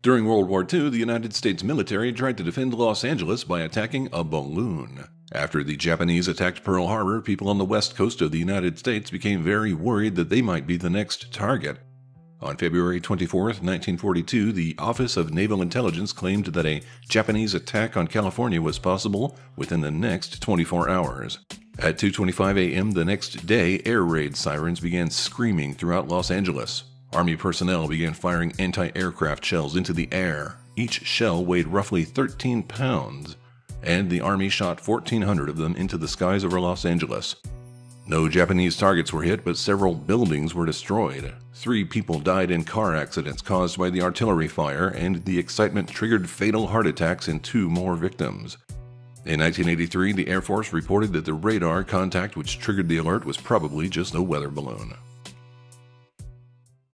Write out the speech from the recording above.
During World War II, the United States military tried to defend Los Angeles by attacking a balloon. After the Japanese attacked Pearl Harbor, people on the west coast of the United States became very worried that they might be the next target. On February 24, 1942, the Office of Naval Intelligence claimed that a Japanese attack on California was possible within the next 24 hours. At 2:25 a.m. the next day, air raid sirens began screaming throughout Los Angeles. Army personnel began firing anti-aircraft shells into the air. Each shell weighed roughly 13 pounds, and the Army shot 1,400 of them into the skies over Los Angeles. No Japanese targets were hit, but several buildings were destroyed. Three people died in car accidents caused by the artillery fire, and the excitement triggered fatal heart attacks in two more victims. In 1983, the Air Force reported that the radar contact which triggered the alert was probably just a weather balloon.